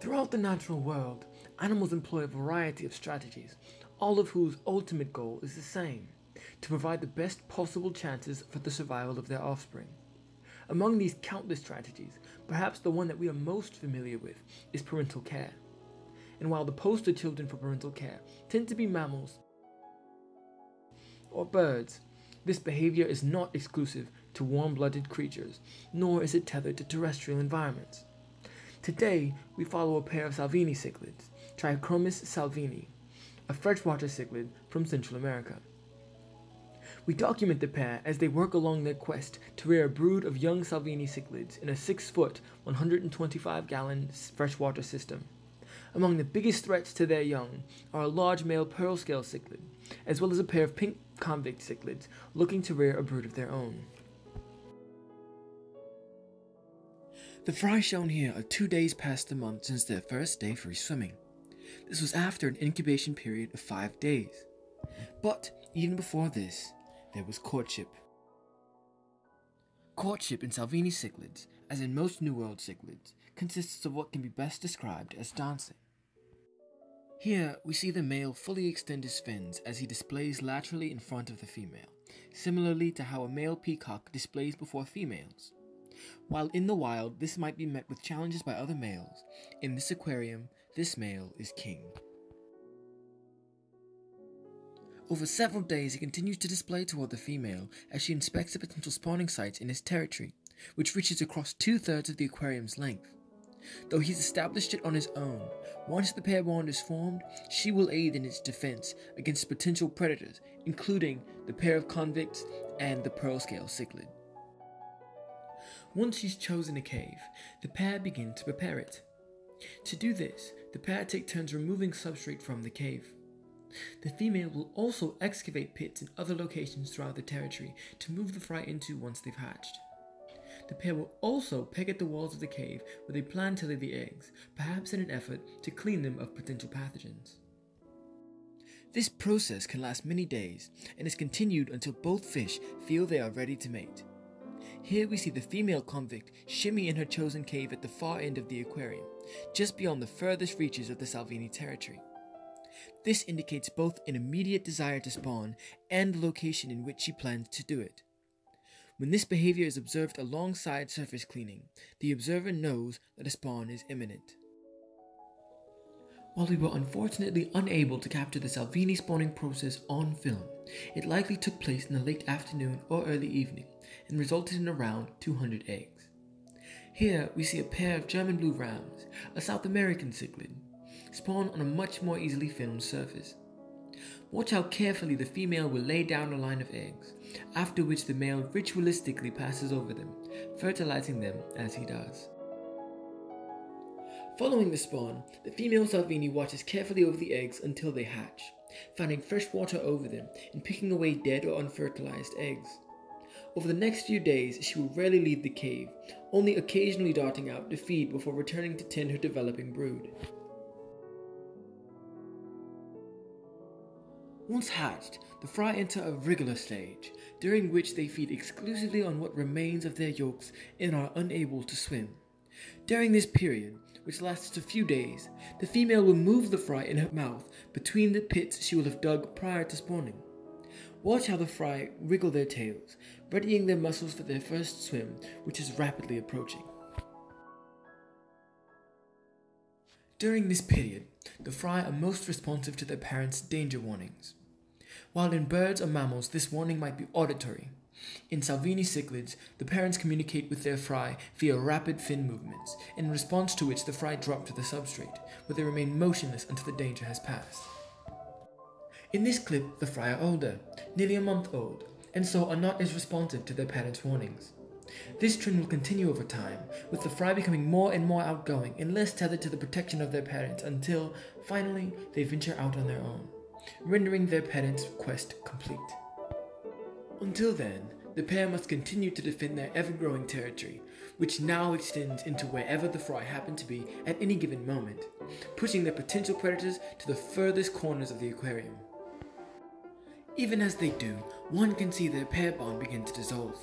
Throughout the natural world, animals employ a variety of strategies, all of whose ultimate goal is the same to provide the best possible chances for the survival of their offspring. Among these countless strategies, perhaps the one that we are most familiar with is parental care. And while the poster children for parental care tend to be mammals or birds, this behavior is not exclusive to warm blooded creatures, nor is it tethered to terrestrial environments. Today, we follow a pair of Salvini cichlids, Trichromis salvini, a freshwater cichlid from Central America. We document the pair as they work along their quest to rear a brood of young Salvini cichlids in a 6 foot, 125 gallon freshwater system. Among the biggest threats to their young are a large male pearl scale cichlid, as well as a pair of pink convict cichlids looking to rear a brood of their own. The fry shown here are two days past the month since their first day free swimming. This was after an incubation period of five days. But even before this, there was courtship. Courtship in Salvini cichlids, as in most New World cichlids, consists of what can be best described as dancing. Here, we see the male fully extend his fins as he displays laterally in front of the female, similarly to how a male peacock displays before females. While in the wild this might be met with challenges by other males, in this aquarium, this male is king. Over several days, he continues to display toward the female as she inspects the potential spawning sites in his territory, which reaches across two thirds of the aquarium's length. Though he's established it on his own, once the pair bond is formed, she will aid in its defense against potential predators, including the pair of convicts and the pearl scale cichlid. Once she's chosen a cave, the pair begin to prepare it. To do this, the pair take turns removing substrate from the cave. The female will also excavate pits in other locations throughout the territory to move the fry into once they've hatched. The pair will also peg at the walls of the cave where they plan to lay the eggs, perhaps in an effort to clean them of potential pathogens. This process can last many days and is continued until both fish feel they are ready to mate. Here we see the female convict shimmy in her chosen cave at the far end of the aquarium, just beyond the furthest reaches of the Salvini territory. This indicates both an immediate desire to spawn and the location in which she plans to do it. When this behavior is observed alongside surface cleaning, the observer knows that a spawn is imminent. While we were unfortunately unable to capture the Salvini spawning process on film, it likely took place in the late afternoon or early evening and resulted in around 200 eggs. Here we see a pair of German blue rams, a South American cichlid, spawn on a much more easily filmed surface. Watch how carefully the female will lay down a line of eggs, after which the male ritualistically passes over them, fertilizing them as he does. Following the spawn, the female Salvini watches carefully over the eggs until they hatch, finding fresh water over them and picking away dead or unfertilized eggs. Over the next few days, she will rarely leave the cave, only occasionally darting out to feed before returning to tend her developing brood. Once hatched, the fry enter a wriggler stage, during which they feed exclusively on what remains of their yolks and are unable to swim. During this period, which lasts a few days, the female will move the fry in her mouth between the pits she will have dug prior to spawning. Watch how the fry wriggle their tails, readying their muscles for their first swim, which is rapidly approaching. During this period, the fry are most responsive to their parents' danger warnings. While in birds or mammals this warning might be auditory, in Salvini cichlids, the parents communicate with their fry via rapid fin movements, in response to which the fry drop to the substrate, where they remain motionless until the danger has passed. In this clip, the fry are older, nearly a month old, and so are not as responsive to their parents' warnings. This trend will continue over time, with the fry becoming more and more outgoing and less tethered to the protection of their parents until, finally, they venture out on their own rendering their parents' quest complete. Until then, the pair must continue to defend their ever growing territory, which now extends into wherever the fry happen to be at any given moment, pushing their potential predators to the furthest corners of the aquarium. Even as they do, one can see their pair bond begin to dissolve.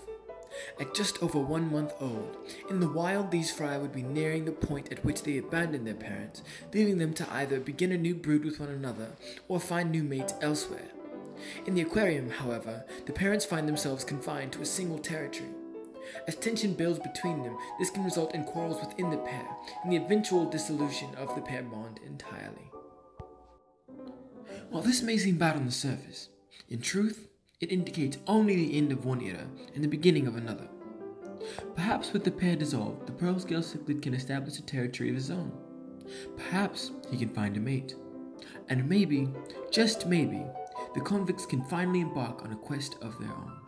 At just over one month old, in the wild, these fry would be nearing the point at which they abandon their parents, leaving them to either begin a new brood with one another or find new mates elsewhere. In the aquarium, however, the parents find themselves confined to a single territory. As tension builds between them, this can result in quarrels within the pair and the eventual dissolution of the pair bond entirely. While this may seem bad on the surface, in truth, it indicates only the end of one era and the beginning of another. Perhaps with the pair dissolved, the pearl scale cichlid can establish a territory of his own. Perhaps he can find a mate. And maybe, just maybe, the convicts can finally embark on a quest of their own.